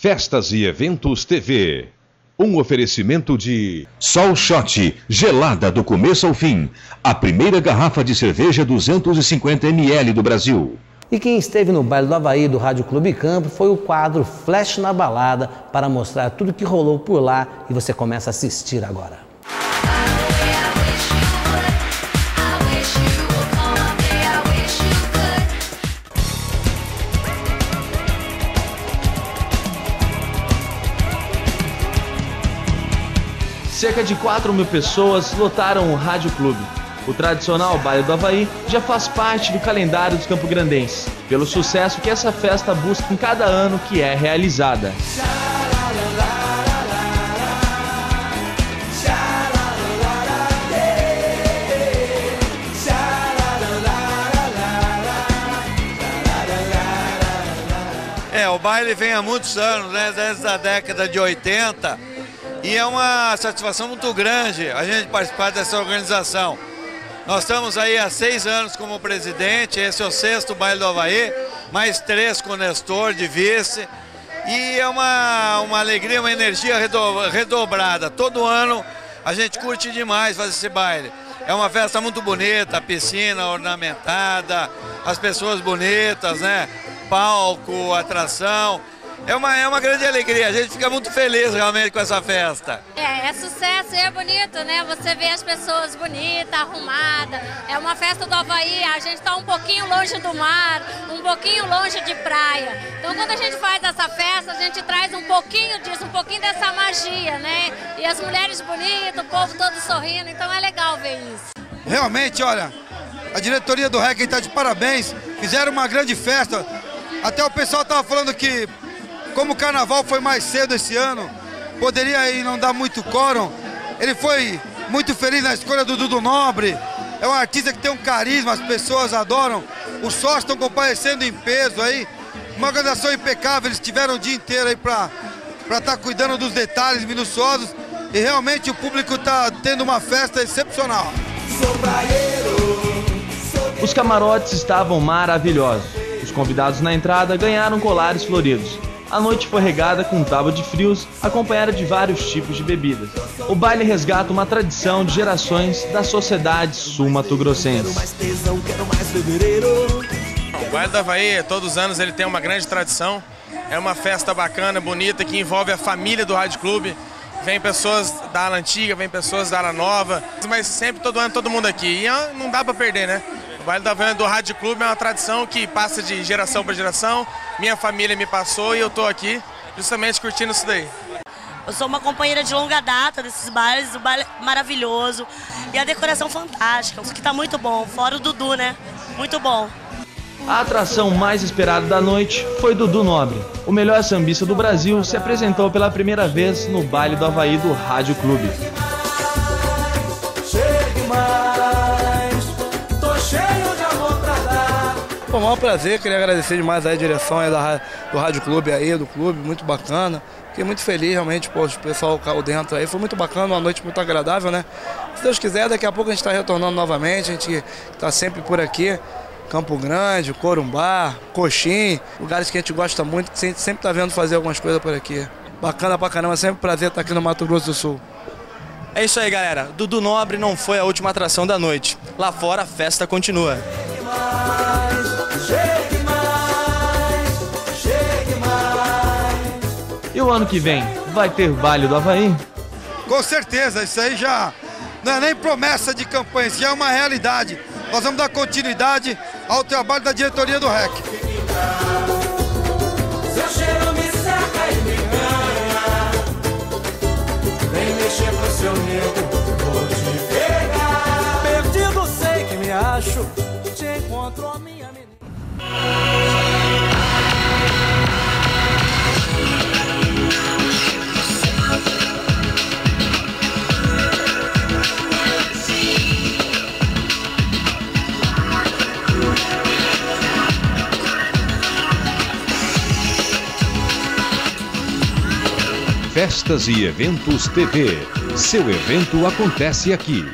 Festas e Eventos TV. Um oferecimento de Sol Shot, gelada do começo ao fim. A primeira garrafa de cerveja 250 ml do Brasil. E quem esteve no baile do Havaí do Rádio Clube Campo foi o quadro Flash na Balada para mostrar tudo que rolou por lá e você começa a assistir agora. Cerca de 4 mil pessoas lotaram o Rádio Clube. O tradicional baile do Havaí já faz parte do calendário dos campograndenses, pelo sucesso que essa festa busca em cada ano que é realizada. É, o baile vem há muitos anos, né? Desde a década de 80 e é uma satisfação muito grande a gente participar dessa organização. Nós estamos aí há seis anos como presidente, esse é o sexto baile do Havaí, mais três com Nestor de vice. E é uma, uma alegria, uma energia redobrada. Todo ano a gente curte demais fazer esse baile. É uma festa muito bonita, piscina ornamentada, as pessoas bonitas, né? Palco, atração é uma, é uma grande alegria. A gente fica muito feliz realmente com essa festa. É, é sucesso e é bonito, né? Você vê as pessoas bonitas, arrumadas. É uma festa do Havaí, a gente está um pouquinho longe do mar, um pouquinho longe de praia. Então quando a gente faz essa festa, a gente traz um pouquinho disso, um pouquinho dessa magia, né? E as mulheres bonitas, o povo todo sorrindo, então é legal ver isso. Realmente, olha, a diretoria do REC está de parabéns, fizeram uma grande festa. Até o pessoal estava falando que como o carnaval foi mais cedo esse ano, poderia aí não dar muito quórum. Ele foi muito feliz na escolha do Dudu Nobre. É um artista que tem um carisma, as pessoas adoram. Os sócios estão comparecendo em peso aí. Uma organização impecável, eles tiveram o dia inteiro aí para estar tá cuidando dos detalhes minuciosos. E realmente o público está tendo uma festa excepcional. Os camarotes estavam maravilhosos. Os convidados na entrada ganharam colares floridos a noite foi regada com tábua de frios, acompanhada de vários tipos de bebidas. O baile resgata uma tradição de gerações da sociedade sul-mato-grossense. O baile do Havaí, todos os anos, ele tem uma grande tradição. É uma festa bacana, bonita, que envolve a família do Rádio Clube. Vem pessoas da ala antiga, vem pessoas da ala nova, mas sempre todo ano todo mundo aqui. E não dá para perder, né? O baile da Havana do Rádio Clube é uma tradição que passa de geração para geração. Minha família me passou e eu estou aqui justamente curtindo isso daí. Eu sou uma companheira de longa data desses bailes, o baile é maravilhoso e a decoração fantástica, o que está muito bom, fora o Dudu, né? Muito bom. A atração mais esperada da noite foi Dudu Nobre. O melhor sambista do Brasil se apresentou pela primeira vez no baile do Havaí do Rádio Clube. Foi um maior prazer, queria agradecer demais a direção aí da, do Rádio Clube aí, do clube, muito bacana. Fiquei muito feliz realmente, pô, o pessoal caiu dentro aí. Foi muito bacana, uma noite muito agradável, né? Se Deus quiser, daqui a pouco a gente está retornando novamente, a gente está sempre por aqui. Campo Grande, Corumbá, Coxim, lugares que a gente gosta muito, que a gente sempre está vendo fazer algumas coisas por aqui. Bacana pra caramba, sempre um prazer estar aqui no Mato Grosso do Sul. É isso aí, galera. Dudu Nobre não foi a última atração da noite. Lá fora a festa continua. Ano que vem, vai ter baile do Havaí? Com certeza, isso aí já não é nem promessa de campanha, isso já é uma realidade. Nós vamos dar continuidade ao trabalho da diretoria do REC. Seu cheiro me e me ganha. Vem mexer com seu vou te pegar. Perdido sei que me acho, te encontro a minha menina. Festas e Eventos TV. Seu evento acontece aqui.